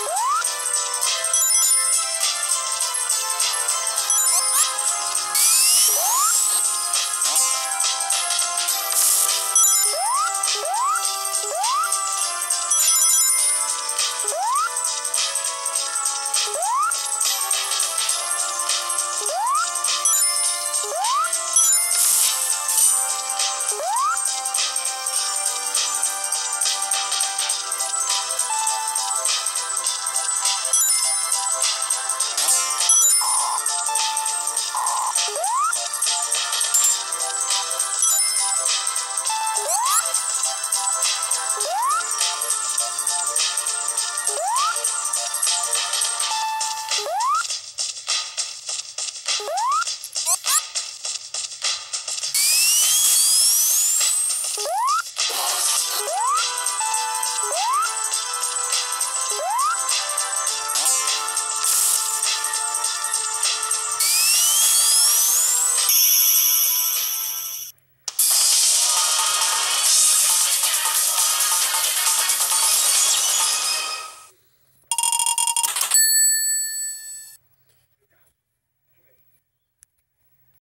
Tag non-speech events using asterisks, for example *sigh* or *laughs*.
Woo! Woo! *laughs*